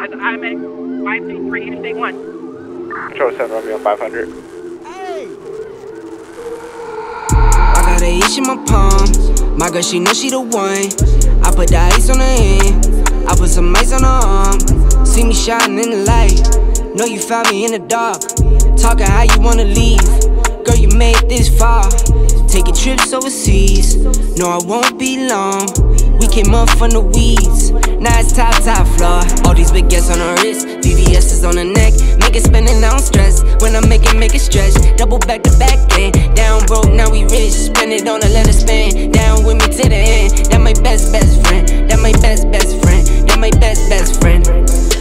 As I'm at 523 Interstate 1. Control 7 Romeo 500. I got a itch in my palm. My girl, she know she the one. I put the ice on her hand. I put some ice on her arm. See me shining in the light. Know you found me in the dark. Talking how you wanna leave. Girl, you made this far. Taking trips overseas. No, I won't be long. We came up from the weeds. Now it's top, top floor. All these big gets on her wrist. VVS is on her neck. Make it spin and down stress. When I make it, make it stretch. Double back to back then. Down broke, now we rich. Spend it on a let it spin. Down with me to the end. That my best, best friend. That my best, best friend. That my best, best friend.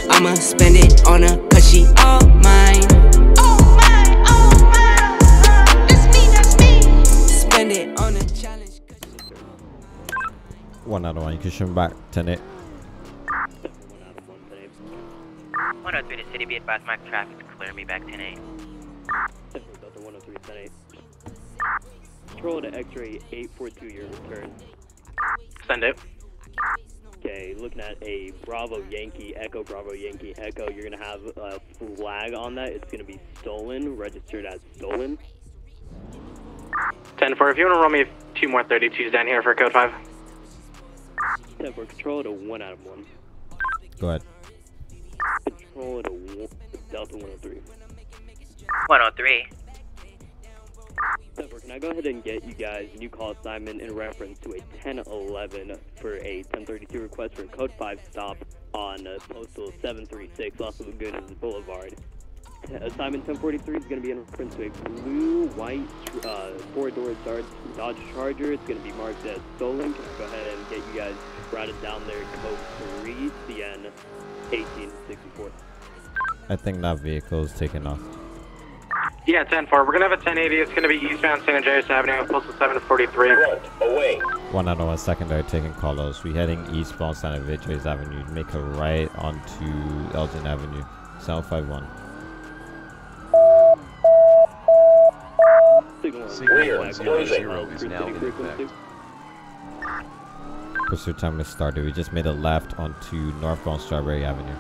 I'ma spend it on her, cause she all mine. One out of one. You can shoot back. 10 8. 103 to City, be advised my traffic clear me back 10 8. Delta 103, 10 8. Control to X-ray 842, your return. Send it. Okay, looking at a Bravo Yankee Echo, Bravo Yankee Echo. You're gonna have a flag on that. It's gonna be stolen, registered as stolen. 10 4. If you want to roll me two more 32s down here for code 5. 10 for control to 1 out of 1. Go ahead. Control to one, Delta 103. 103. 10 can I go ahead and get you guys a new call assignment in reference to a 1011 for a 1032 request for a code 5 stop on uh, postal 736 Los Lagunas Boulevard. Assignment 1043 is going to be in reference to a blue, white, uh, four-door Dodge, Dodge Charger. It's going to be marked as stolen. Can I go ahead and get you guys routed down there? Code 3, CN 1864. I think that vehicle is taking off. Yeah, 10 4. We're going to have a 1080. It's going to be eastbound San Andreas Avenue, postal 743. One out of one secondary taking Carlos. We're heading eastbound San Andreas Avenue. Make a right onto Elgin Avenue. 751. Signal Signal 100 is now in effect. Pursuit time has started. We just made a left onto northbound Strawberry Avenue.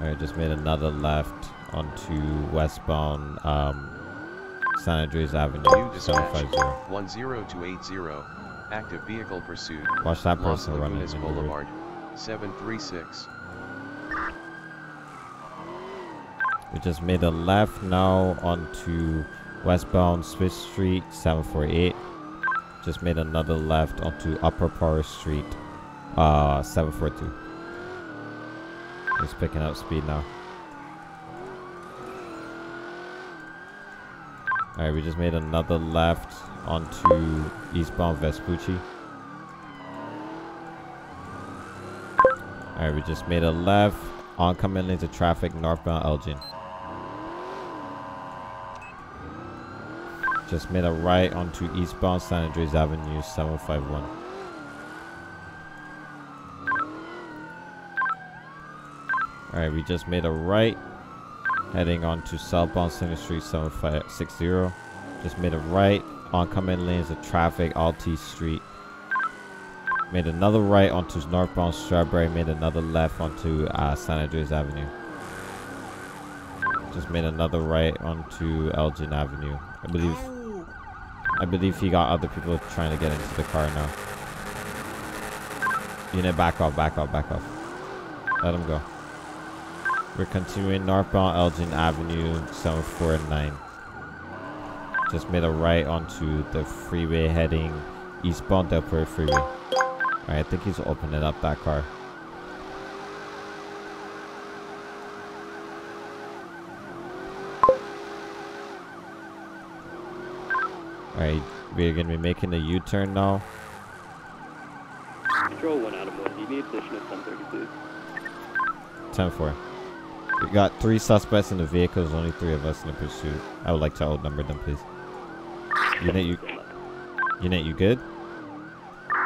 Alright, just made another left onto westbound um, San Andreas Avenue. New dispatch 750. 10280. Active vehicle pursuit. Watch that person running. Lagunas in. Boulevard. 736. We just made a left now onto westbound Swiss Street 748. Just made another left onto Upper Power Street uh 742. He's picking up speed now. Alright, we just made another left onto eastbound Vespucci. Alright, we just made a left oncoming lanes of traffic northbound Elgin. Just made a right onto eastbound San Andreas Avenue 751. Alright, we just made a right heading onto southbound Center Street 7560. Just made a right oncoming lanes of traffic Alta Street. Made another right onto northbound Strawberry. Made another left onto uh, San Andreas Avenue. Just made another right onto Elgin Avenue. I believe. I believe he got other people trying to get into the car now. Unit, back off, back off, back off. Let him go. We're continuing northbound Elgin Avenue 749. Just made a right onto the freeway heading eastbound Del Perro Freeway. Alright, I think he's opening up that car. Alright, we're gonna be making a U-turn now. Control 1 out of 1. Do you need additional 1032? 10-4. We got three suspects in the vehicles, only three of us in the pursuit. I would like to outnumber them, please. Unit, you, unit, you good?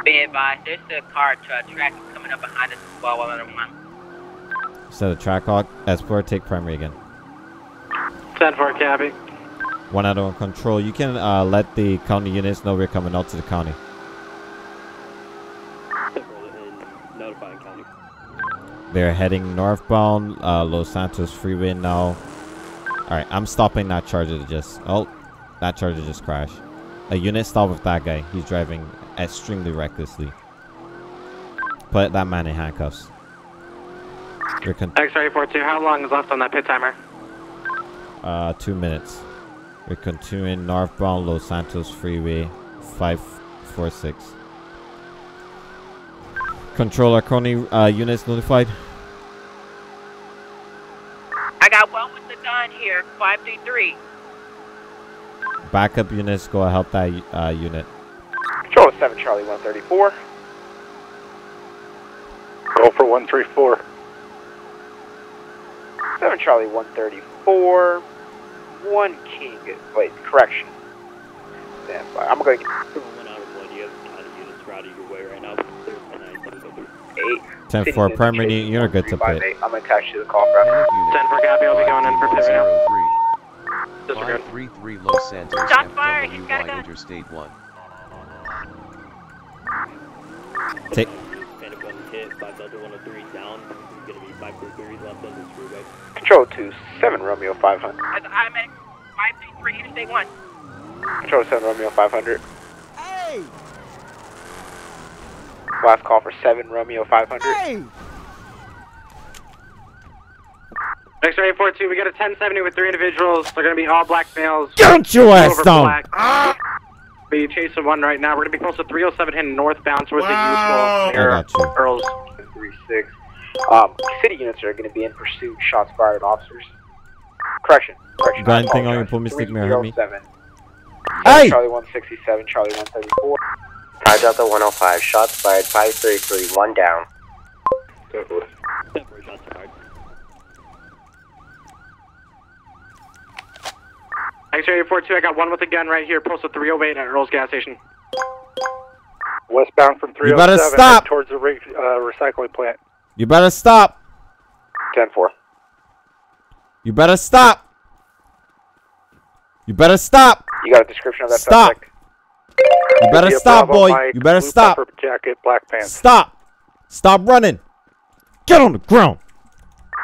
Be advised, there's a car to a track coming up behind us as well, 101. Set a track hawk. Explorer, take primary again. 10 4, Cabby. One out of control. You can uh, let the county units know we're coming out to the county. County. They're heading northbound, uh, Los Santos Freeway now. Alright, I'm stopping that charger to just... Oh, that charger just crashed. A unit stop with that guy. He's driving extremely recklessly. Put that man in handcuffs. X-ray 42, how long is left on that pit timer? uh, two minutes. We're continuing northbound Los Santos Freeway 546. Controller Coney, uh, units notified. I got one with the gun here, 533. Backup units, go help that uh, unit. Control 7 Charlie 134. Go for 134. 7 Charlie 134. 1 King. Wait, correction. Stand by. Uh, I'm going to For one out of one, you have county units routed your way right now. There's 1097 get 8. 10 4 primary unit, you're good to pit. I'm going to attach to the call for Panic unit. 10 for Gabby, I'll be going in for pit now. 503. Disregard. 533 Los Santos Shots fired, he's got a gun. Interstate 1. Take- Panic one hit, 5 Delta 103 down. This is gonna be 543 left on this freeway. Control 2 7 Romeo 500. That's automatic 533 Interstate 1. Control 7 Romeo 500. Hey! Last call for 7 Romeo 500. Hey! X-ray 42, we got a 1070 with three individuals. They're going to be all black males. Get your ass Over down! Be chasing one right now. We're going to be close to 307 heading northbound towards Wow. the usual near I got you. Earl's. 36. Um, city units are going to be in pursuit. Shots fired at officers. Correction. Correction. Got I anything on your pull Mayor, 307. Hey! Charlie 167, Charlie 134. 5 Delta 105, shots fired, 533, one down. X-ray 42, I got one with a gun right here, posted 308 at Earl's gas station. Westbound from You better 307 stop. towards the re- uh, recycling plant. You better stop! 10 4. You better stop! You better stop! You got a description of that Stop. suspect? You better stop, boy! Mike, You better stop! jacket, black pants. Stop! Stop running! Get on the ground!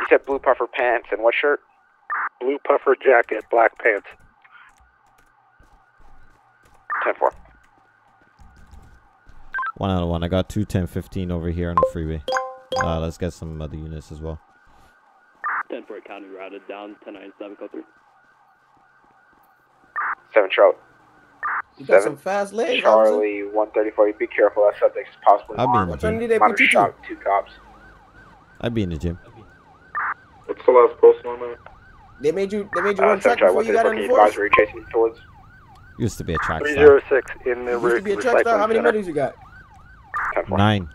You said blue puffer pants and what shirt? Blue puffer jacket, black pants. 10 4. One out of one. I got two 1015 over here on the freeway. Uh, let's get some other units as well. 10 for county routed down, 1097 go through. 7 Charlie. You got Seven. some fast legs, officer. Charlie 134. Be careful. That subject is possibly I'll be in armed. the What time gym. did they Might put have you shot to? two cops. I'd be in the gym. What's the last post on that? They made you. They made you Uh, run 7 track Charlie before you got 134. in the you advise force. where you're chasing towards? Used to be a track star. 306 in the You re- used to be a track star. How many center. medals you got? 10 4. Nine.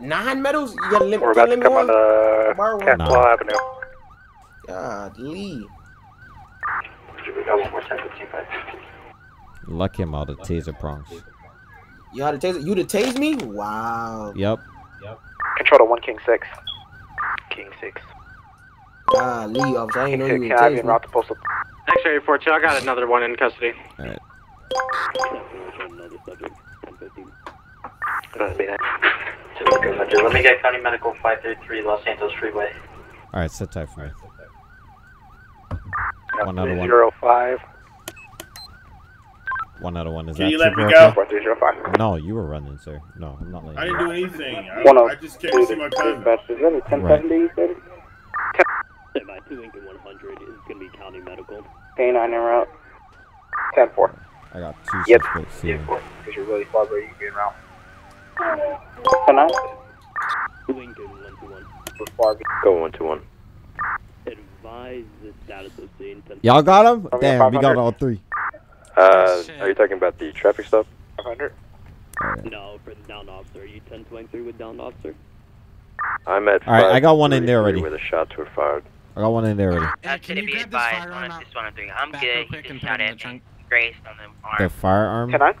Nine medals. You got a limit. We're got about a to limit come on one. Tomorrow one. Castle Nah. Avenue. God, Lee. Lucky I'm out of taser prongs. You had to tase you to tase me? Wow. Yep. Yep. Control to 1 King 6. King 6. Ah, Lee, officer. I King didn't know 6, you would can I be tase me. route to postal? X-ray 42, I got another one in custody. Alright. 10 for another subject, 1015. Let me get County Medical 533, Los Santos Freeway. Alright, sit tight for me. One out of one. 305. One out of one. Is Can that you too let me broken? go? 4305. No, you were running, sir. No, I'm not letting I you. didn't do anything. I, One I just came to see my cousin. Is that a 1070 you said? Stand by 2 Lincoln 100 is gonna be county medical. K9 en route. 10 4. I got two Yep. suspects here. Because you're really far, bro. You can be en route. 10 9. 2 Lincoln 121. We're far. Go 121. Advise the status of scene. 10 Y'all got them? From Damn, we got all three. Uh, are you talking about the traffic stop? 500. No, for the down officer. Are you 1023 with down officer? I'm at Alright, I got one in there 533 already. Where the shots were fired. I got one in there already. Uh, can to be grab this advised, firearm one out? of this one I'm doing. I'm Back good. He quick just and shot it in at the me. trunk. On the arm. The firearm. 10 9.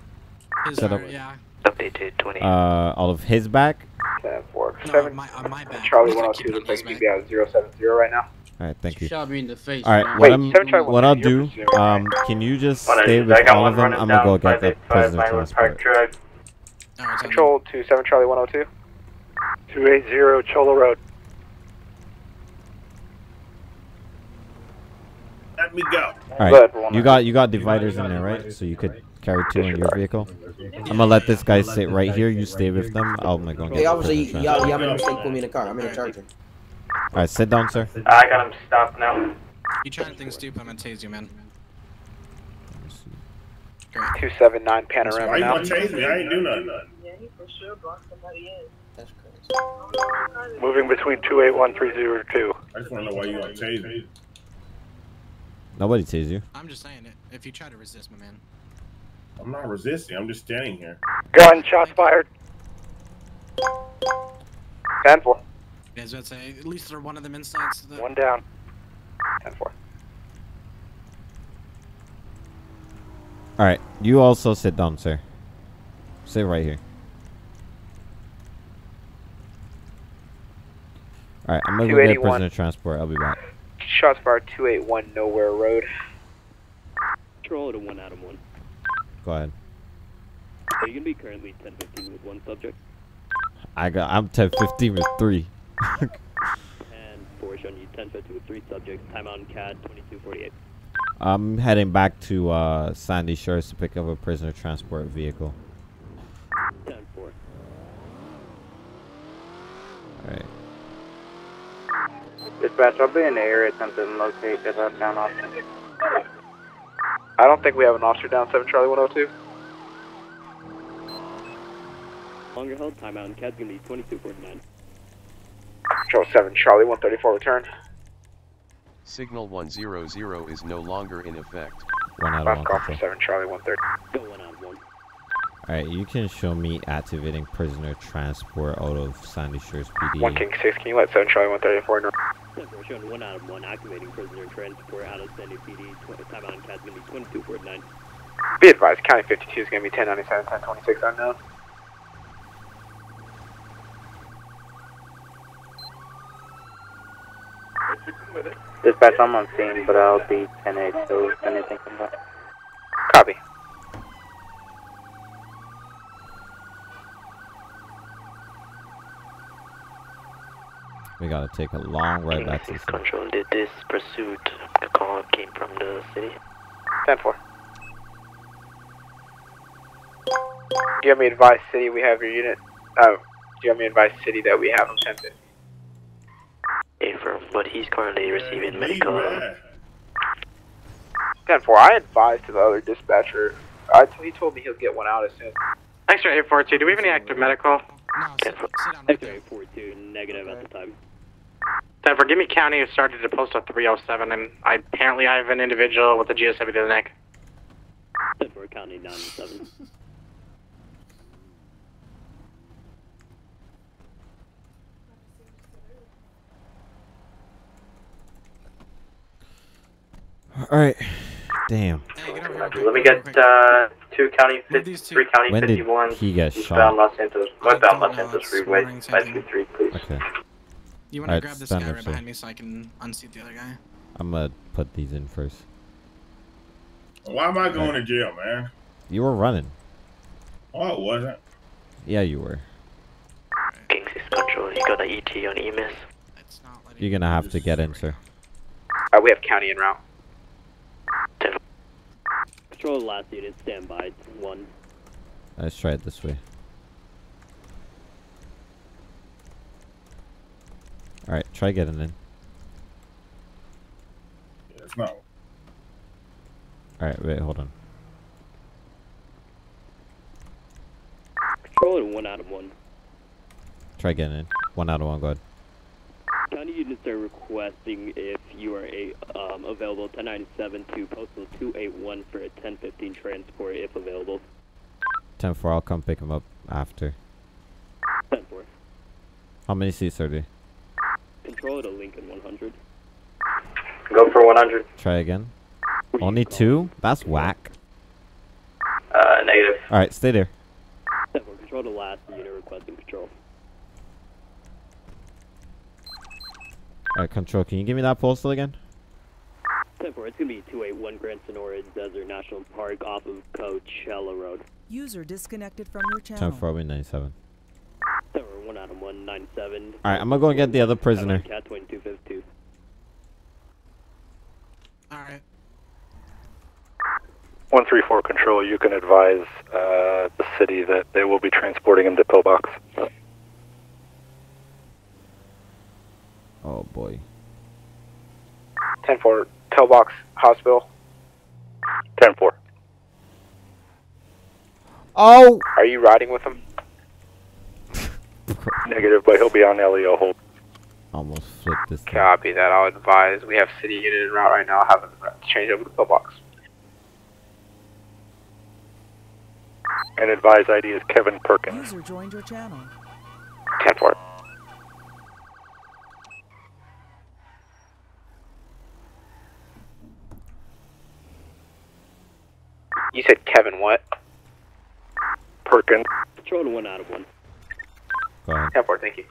His Set up. yeah. Updated 20. Uh, out of his back. 10 4. No, 7. my, on my back. Charlie I'm 102 keep it looks like on you his be at 070 right now. Alright, thank you. Shot me in the face. Alright, man. what, Wait, I'm, seven Charlie what I'll 102, do, um, can you just One stay with I all of them? I'm gonna go get the by prisoner my park transport. truck. Alright, so Control to 7 Charlie 102. 280 Cholo Road. Let me go. All right, you got you got dividers in there, right? So you could carry two in your vehicle. I'm gonna let this guy sit right here. You stay with them. Oh, I'm gonna go Hey, get the y- y'all, y'all made a mistake. Put me in the car. I'm in a charger. All right, sit down, sir. I got him stopped now. You try anything stupid, I'm gonna tase you, man. 279 Panorama Why you now. gonna chase me? I ain't do nothing. Moving between 281302. I just wanna know why you gonna chase me. Nobody sees you. I'm just saying it. If you try to resist, my man. I'm not resisting. I'm just standing here. Gun, shots fired. 10 4. Yeah, I was say, at least throw one of them inside. So that One down. 10 4. All right, you also sit down, sir. Sit right here. All right, I'm gonna go get 281. prisoner transport. I'll be back. Shots fired 281 Nowhere Road. Control to one Adam one. Go ahead. Are you gonna be currently 1015 with one subject? I got. I'm 1015 with three. And four showing you 1050 with three subjects. Timeout in CAD 2248. I'm heading back to uh, Sandy Shores to pick up a prisoner transport vehicle. 10 4. All right. Dispatch, I'll be in the area attempting to locate this out down Austin. I don't think we have an officer down 7 Charlie 102. Longer held. Timeout in CAD's gonna be 2249. Control 7 Charlie 134 return. Signal 100 is no longer in effect. One out of Last one call for 7 Charlie 130. Go one on one. All right, you can show me activating prisoner transport out of Sandy Shores PD. 1 King 6, can you let 7 Charlie 134 know? 10 4 showing one out of one. Activating prisoner transport out of Sandy PD. Tw- timeout in CAD's gonna be 2249. Be advised, County 52 is going to be 1097, 1026 unknown. Dispatch, I'm on scene, but I'll be 10-8, so if anything comes up. Copy. We gotta take a long ride back to the city. Control, did this pursuit, the call came from the city? 10 4. Do you have me advice city we have your unit? Oh, do you have me advice city that we have him 10 50? Affirm, but he's currently receiving medical. 10 4. I advised to the other dispatcher. I t- he told me he'll get one out as soon. Extra 842, do we have any active medical? No, sit, sit down right there. X-ray 42, negative at the time. 10 4, give me county who started to post a 307, and I apparently I have an individual with a GSW to the neck. 10 4 county down to 7. All right. Damn. Hey, here. Let me get, uh, two county, Move two. three county When did he get eastbound shot? Los Santos, I westbound Los know, Santos Freeway, 523, please. Okay. You wanna grab this guy right sir. behind me so I can unseat the other guy? I'm gonna put these in first. Why am I going to jail, man? You were running. Oh, it wasn't. Yeah, you were. King 6 Control, you got an ET on E EMS? It's not letting You're gonna have to get in, sir. Uh, we have county en route. Control the last unit, stand by. 1. Let's try it this way. All right, try getting in. Yeah, it's not. All right, wait, hold on. Control 1 out of 1. Try getting in. One out of one, go ahead. County units are requesting if you are a, um, available 1097 to postal 281 for a 1015 transport if available. 10 4, I'll come pick him up after. 10 4. How many seats are there? Control to Lincoln 100. Go for 100. Try again. Only two? That's whack. Uh, negative. All right, stay there. 10 4. Control to last unit requesting control. All right, control. Can you give me that postal again? 10 4. It's going to be 281 Grand Senora Desert National Park off of Coachella Road. User disconnected from your 10 channel. 4, we 97. 10 4. one Adam 197. All right, I'm gonna go and get the other prisoner. Cat 2252. Alright. 134 Control, you can advise uh, the city that they will be transporting him to Pillbox. Oh boy. Ten four. Pillbox Hospital. Ten four. Oh! Are you riding with him? Negative, but he'll be on LEO hold. Almost flipped this. thing. Copy that. I'll advise. We have city unit en route right now. Have them change over to Pillbox. And advise ID is Kevin Perkins. User joined your channel. 10 4. You said Kevin what? Perkins. Patrol to one out of one. Go ahead. 10 4, thank you.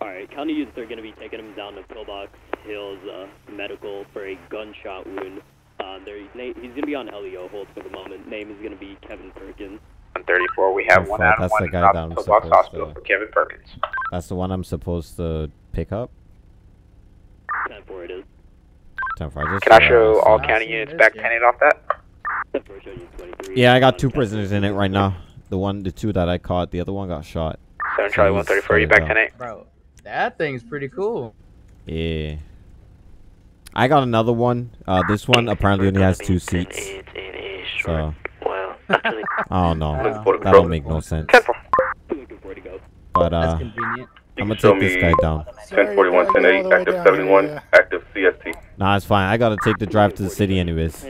Alright, county units are going to be taking him down to Pillbox Hills uh, Medical for a gunshot wound. Uh, there, he's he's going to be on LEO hold for the moment. Name is going to be Kevin Perkins. 134, we have Oh, one out of one the guy that I'm Pillbox supposed Hospital to- for Kevin Perkins. That's the one I'm supposed to pick up. 10 4 it is. Time for I just. Can I show that. all county units back 10 off that? 10 4 showing you 23. Yeah, I got two prisoners in it right now. The one, the two that I caught. The other one got shot. 7 Charlie he's 134, you back headed 10 8? Bro, that thing's pretty cool. Yeah. I got another one. Uh, this one apparently only has two seats. So Well, I don't know. That don't make no sense. Looking for it to go. But uh. I'm gonna take this guy down. 1041, 10 active 71, active CST. Nah, it's fine. I gotta take the drive to the city anyways.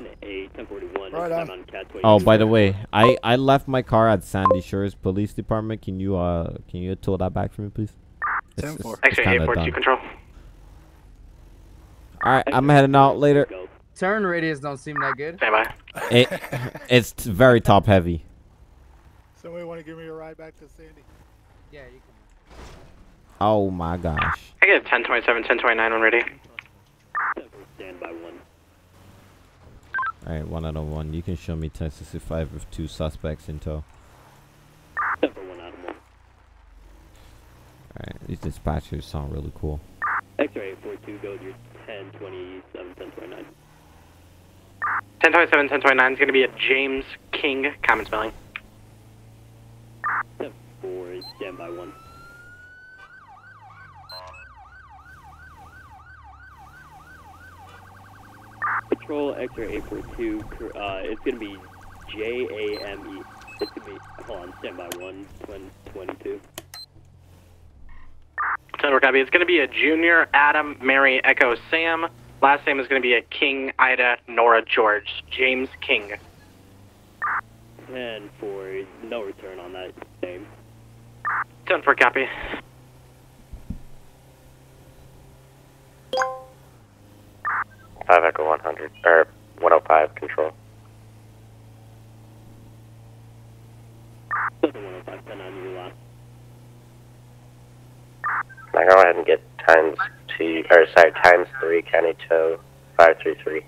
10 8, 1041. Right time on. Oh, by the way, I I left my car at Sandy Shores Police Department. Can you uh can you tow that back for me, please? It's, it's, 10-4. it's X-ray kinda 842 done. Control. All right, I'm heading out later. Turn radius don't seem that good. Stand by. It, it's t- very top heavy. Somebody want to give me a ride back to Sandy? Yeah, you can. Oh my gosh. I get 1027, 1029 when ready. 10 4 stand by 1. All right, one out of one. You can show me 1065 with two suspects in tow. 10 4 1 Adam 1. All right, these dispatchers sound really cool. X-ray 842, go to your 10 27, 10 29. 1027, 1029 is going to be a James King, common spelling. 10 4 stand by 1. Patrol X-ray 842, cor- uh, it's gonna be J-A-M-E. It's gonna be, hold on, stand by 1, 22. 10 4 copy. It's going to be a Junior Adam Mary Echo Sam. Last name is going to be a King Ida Nora George. James King. And for no return on that name. 10 for copy. Five Echo 100, or 105 Control. 105, 10 on your last. Now go ahead and get times two, or sorry, times three county tow 533.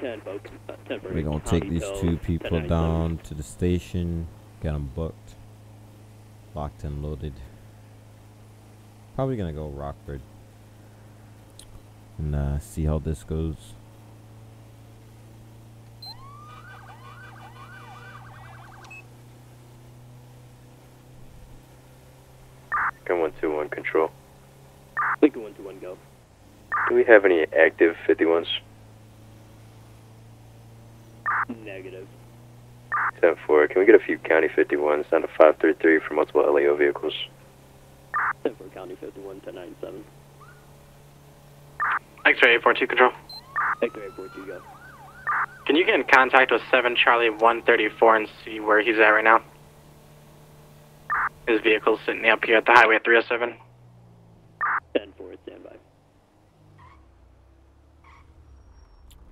10 folks. Uh, 10 for We're gonna take these two people down to the station, get them booked, locked and loaded. Probably gonna go Rockford and uh, see how this goes. Gun 121 Control. Lincoln 121, go. Do we have any active 51s? Negative. 10 4. Can we get a few county 51s down to 533 for multiple LEO vehicles? 10-4 county 51, 1097. X-ray 842 Control. X-ray 42, go. Can you get in contact with 7 Charlie 134 and see where he's at right now? His vehicle's sitting up here at the highway 307. 10 for stand by.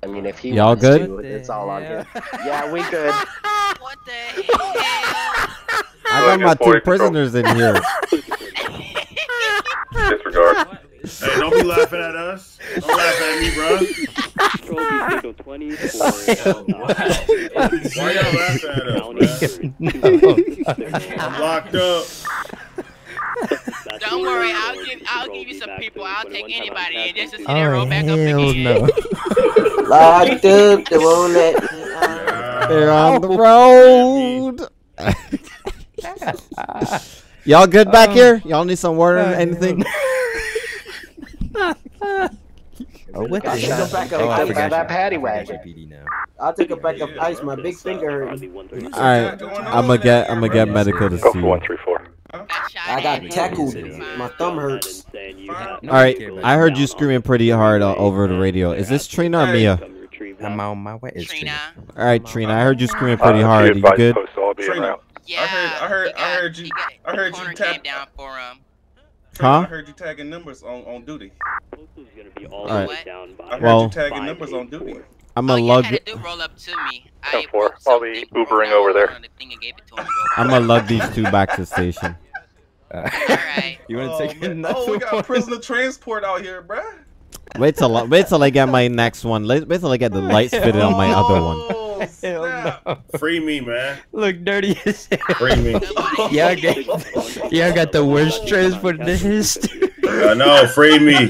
I mean, if he Y'all wants good? to, it's all on him. Yeah, we good. what the hell? I got my two prisoners in here. Disregard. Hey, don't be laughing at us. Don't laugh at me, bro. Control B signal 20 for Why y'all laughing at us, man? I'm locked up. Don't worry, I'll give I'll give you some people. I'll take anybody in just to see Oh, they roll back up hell again. no. Locked up, they won't let me out. Uh, They're on the road. Y'all good back oh. here? Y'all need some water or anything? Oh, what I'll the take hell? a pack Oh, of I ice. forgot that paddy wagon. your PD now. I'll take a pack of ice. My big finger hurt. All right, I'm gonna get I'm gonna get medical to see. you. three four. I got tackled. My thumb hurts. All right, I heard you screaming pretty hard uh, over the radio. Is this Trina or Mia? I'm on my way. It's Trina. All right, Trina, I heard you screaming pretty hard. You good? Trina, I heard, I heard, I heard you, I heard you tap. down for him. Trina, I heard you tagging numbers on, on duty. all right. I heard well, you tagging numbers on duty. I'm gonna lug. Had to do roll up to me. I four. I'll be Ubering over there. I'm gonna lug these two back to the station. You want Oh, to take man. another oh, we got one? prisoner transport out here, bruh. Wait till I- wait till I get my next one. Wait wait till I get the lights fitted on my other one. Oh, Oh, snap. Free me, man. Look dirty as hell. Free me. Y'all got, y'all got the worst transport in the history. I know, free me.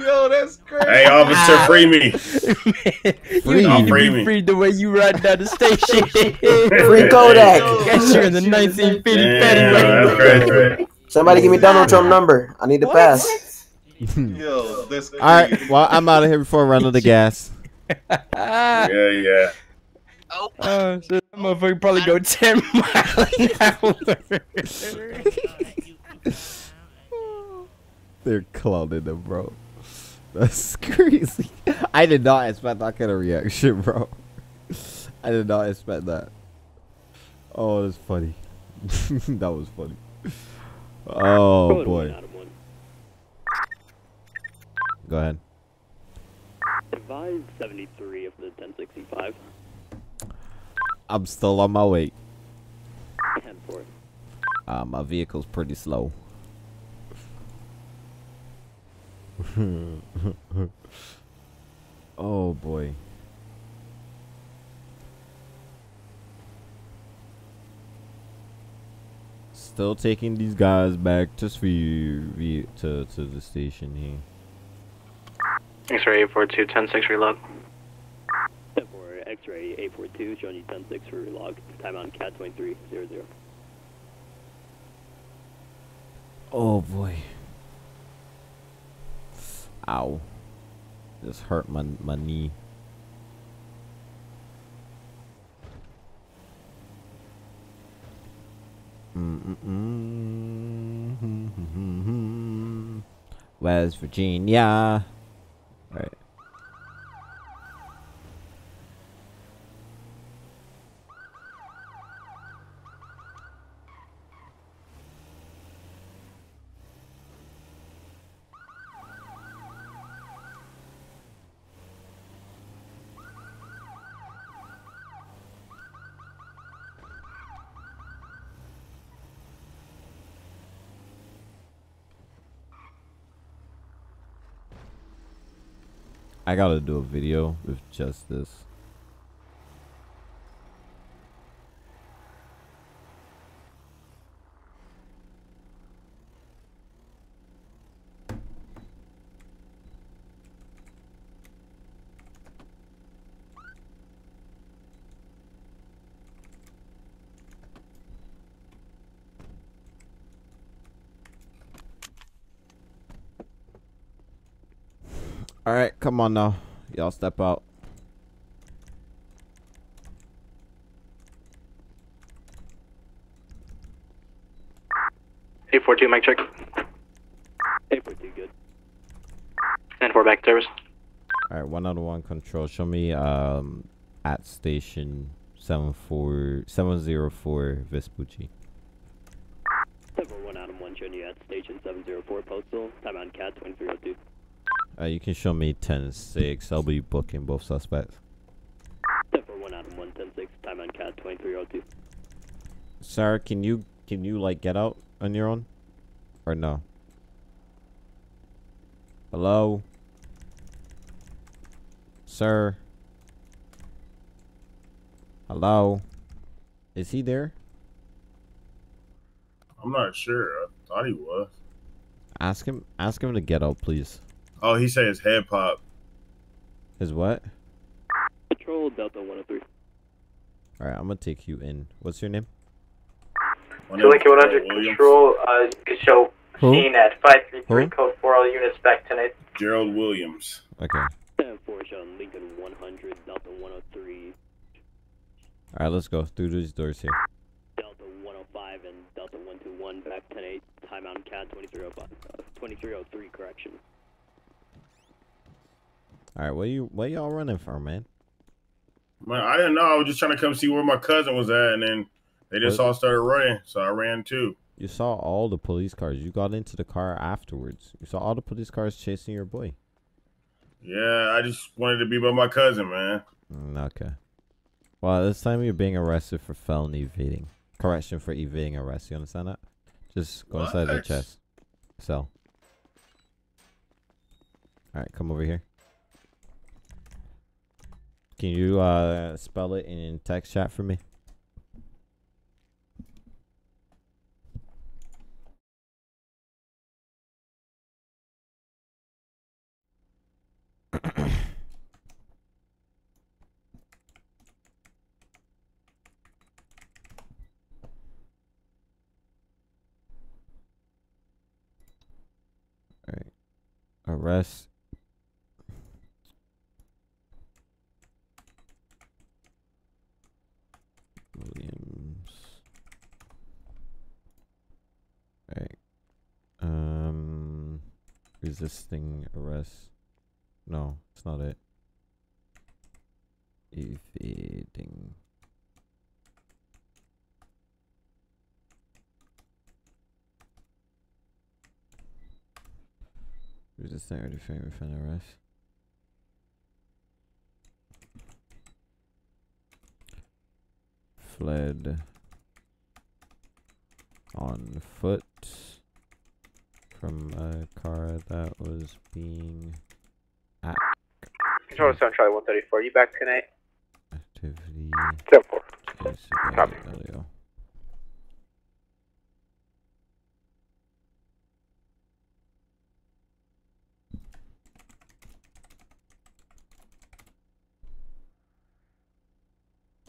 Yo, that's crazy. Hey, officer, free me. you I'll need to free be me. free the way you ride down the station. Free Kodak. Guess you're in the 1950 Damn, petty that's crazy. Somebody give me Donald Trump number. I need to pass. Yo, that's crazy. All right, well I'm out of here before I run out of gas. Yeah, yeah. Oh, Oh, so that motherfucker probably go 10 miles an hour. They're clowning them, bro. That's crazy. I did not expect that kind of reaction, bro. I did not expect that. Oh, that's funny. that was funny. Oh boy. Go ahead. Advise 73 of the 1065. I'm still on my way. 10 4. Uh, my vehicle's pretty slow. oh boy. Still taking these guys back to to to the station here. X-ray 842, 10-6 relog. 10 4, X ray 842, showing you 10 6 for log. Time on cat 2300. Oh boy. Ow. This hurt my my knee. Mm-mm-mm. West Virginia. Right. I gotta do a video with just this. All right, come on now. Y'all step out. Eight four two, mic check. 842, good. Ten four, back to service. All right, one out of one control. Show me um at station seven four seven zero four Vespucci. 10 4, 1 Adam 1, showing you at station 704 postal. Time on cat 2302. Uh, you can show me ten six. I'll be booking both suspects. 10 4, 1 Adam 1, 10 6. Time on cat 2302. Sir, can you can you like get out on your own, or no? Hello, sir. Hello, is he there? I'm not sure. I thought he was. Ask him. Ask him to get out, please. Oh, he said his head pop. His what? Control Delta 103. All right, I'm gonna take you in. What's your name? To Lincoln 100 control, uh, you can show Who? scene at 533 Who? code 4 all units back tonight. Gerald Williams. Okay. 10 4 on Lincoln 100, Delta 103, All right, let's go through these doors here. Delta 105, and Delta 121 back 10 8. Timeout and CAD 2305, uh, 2303, correction. All right, what you what y'all running for, man? Man, I didn't know. I was just trying to come see where my cousin was at, and then they just What? all started running, so I ran too. You saw all the police cars. You got into the car afterwards. You saw all the police cars chasing your boy. Yeah, I just wanted to be by my cousin, man. Mm, okay. Well, this time you're being arrested for felony evading. Correction for evading arrest. You understand that? Just go inside the chest. Cell. All right, come over here. Can you uh spell it in text chat for me? Alright. Arrest. Williams. Alright. Um arrest. No, it's not it. Evading. Resisting or defending within arrest. Fled on foot from a car that was being Control 7 Charlie 134, you back tonight? actively 10 4. Copy.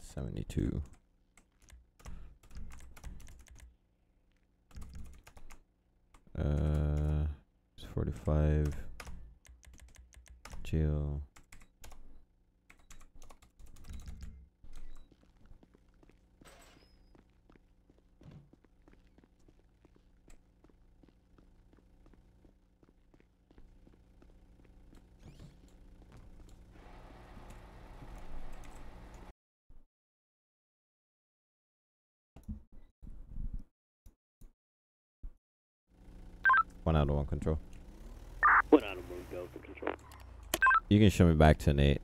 Seventy-two. 45 jail one out of one control. You can show me back to Nate.